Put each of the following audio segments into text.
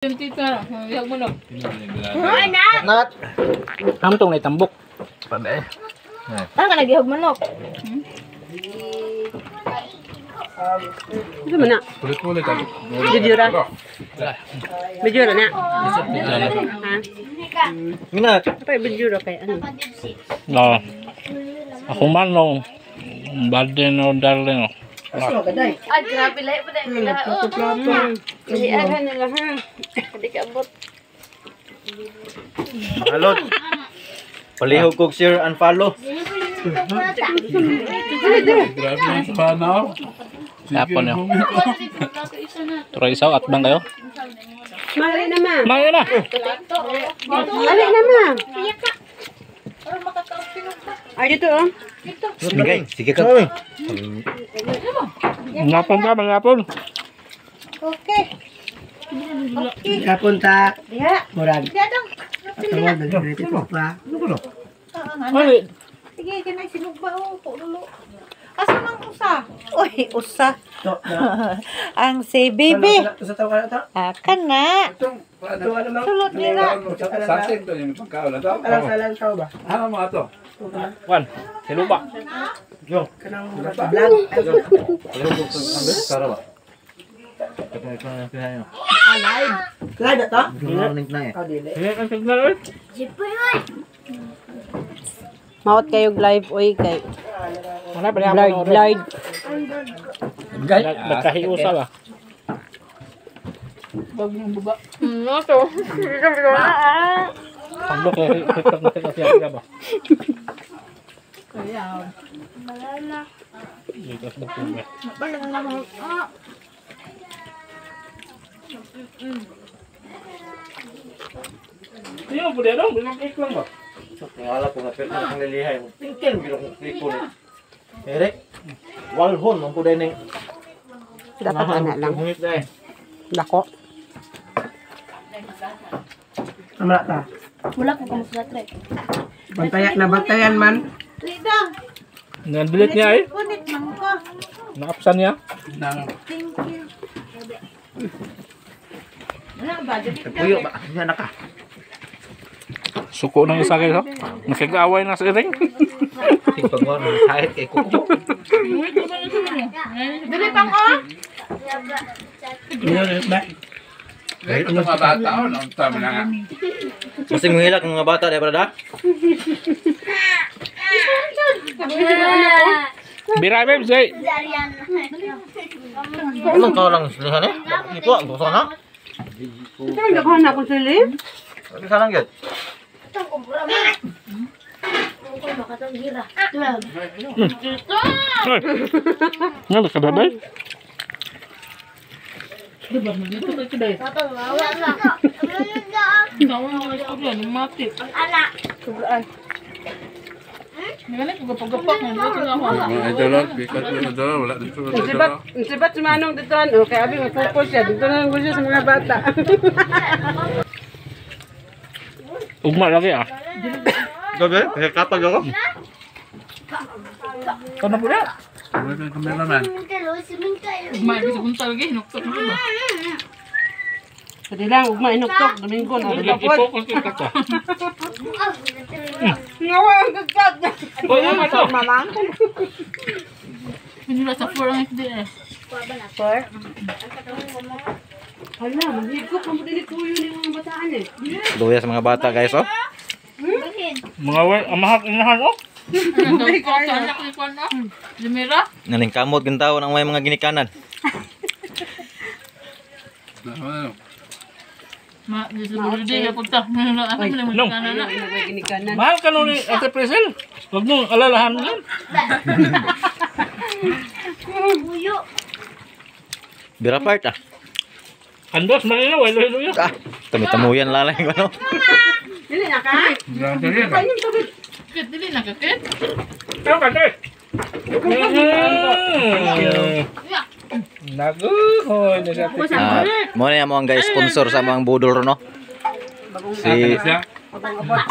Na. Nat. Ang tong na tambok. Pabe. Ano ka nagihog manok? Ito mo na. Kulit-kulit ah. Video ra. Video ra na. Ha? Minat. Apa yung video ra kay ano? No. Ako man no. Bade no darling. oh. Ah, grabe dahil nila. Oh, Hindi aga nila ha. Hindi ka abot. Alot. Palihog kog share and follow. Grabe yung panaw. Tapon yun. Turo isaw at bang kayo? Mali na ma. Mga na. Mali na ma. Ay dito oh. Sige, sige ka. Ngapon ka, ngapon. Kapunta. Diha. Murag. Tawag na dito po pa. Ay, Sige, kanay sinugba oh, po dulo. Asa nang usa? Uy, usa. Ang si Bibi. Akan na. Ano, ano lang. Sulot nila. sasig to yung pagkaon na to. Alang salang tao ba? Ano mga to? Wan. Siluba. Kanang vlog. Palihog kog ambil sara ba? Kapag ko na pinayo. Live na to? Link na eh. Oh, dili. Sige, ang signal oy. Maot kayo live oy kay. Blurred, blurred. Nagkahiusa ba? Bag ng baba. No to. Pagdok ko, hikap na siya siya ba? Kaya, Likas na po ba? Balang na. Ah, Mo pwede dong, bilang cake lang ba? Tingala ko nga pero ang lilihay mo. Tingkel bilo kong kliko ni. Erek. Walhon mo po din Dapat ana lang. Hungit na eh. Dako. Tama ta. wala ko kamo sa trek. Bantayan na bantayan man. Lida, Nandilit niya eh. Naapsan niya. Nang, Thank you. Ba? Puyo ba? Yan na ka. Suko ng isa kayo. Nakikaway na sa iring. Tingpag mo ng kahit kay kuko. Dili pang oh. Ano ba? eh, ito mga bata oh, ang tama na nga. Masing muhilak ng mga bata dahil da. Biray babe, say. Anong ka lang silihan eh? Ito ang gusto na. Ito ang daghan na ko sili. Ano ka lang yun? Nga, nakadaday. diba mo dito ba kiday? Gawin mo. Sobraan. Ngayon, kagapak-gapak na dito nga ako. Mga idolot, bikat idolot, wala dito sa sibat, sibat si Manong dito ano. Abi mag-focus siya. Dito na lang ko siya sa mga bata. Ugma lagi ah. Gabi? Kaya kapag ako? Ano po yan? Wala kang cameraman. May bisa kong talaga, hinuktok mo ba? Pwede lang, ugma inuktok. Domingo na. Ipo ko kita ka. Ngawa ang gagat. O yan, ano? Mamang. Pinula sa floor ang FDS. Hala, manhigop ang pwede ni Kuyo ni mga bataan eh. Luya sa mga bata guys oh. Mga wer, amahak inahan oh. Ko? Limira? Naning kamot gintaw ng may mga ginikanan. Ano? Ma, di sa birthday, kapag ta, ano mo naman Nung. na na. Mahal ka nun ni Ate Priscil. Huwag mong alalahan yan. Bira part ah. Kandos, malinaw, ay luyo Ah, tami-tamuyan lalay ko no. Dili na ka. Rin ah. Kit, dili na kakit. Ano ka, Te? Nago, hoy, na sa Ate Ah, mo na mo ang guys sponsor sa mga budol ro no. Si Siya?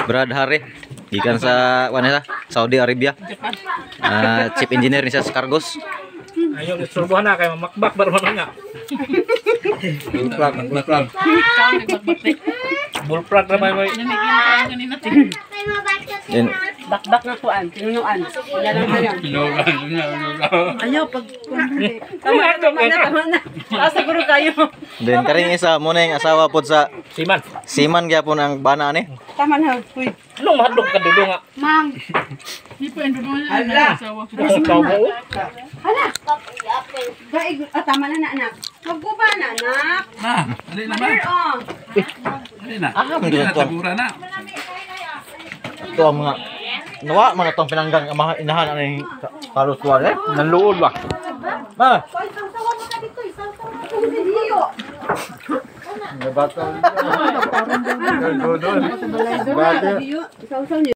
Brad Hari gikan sa ano sa Saudi Arabia. Ah, chief engineer ni sa Cargos. Ayaw, isurbuhan na kay mamakbak, baru na nga. Bullfrog, bullfrog. Ikaw, nagbakbakti. Bullfrog naman mo. Namigil ka kanina. Yan. Bakbak na kuan, tinunuan. Wala lang kaya. Pinugan, pinugan. Ayaw, pag... Tama na, tama na, tama na. Ah, siguro kayo. Then karing isa mo na yung asawa po sa Siman. Siman gyapon ang bana ni. Tama na, uy. Anong mahadlok ka dulo nga? Mang. Hindi pa, ito naman yun. Nakasawa ko. Ikaw mo. Hala! Daig, ah, tama na na, anak. Magguba na, anak. Na, dali na ba? Oh. Dali na. Ah, Dali na, ito. tagura na. Ito ang mga nawa man itong pinanggang ang mga inahan ano yung Carlos Suarez. Nanluod ba? Ma, Isaw-sawan mo na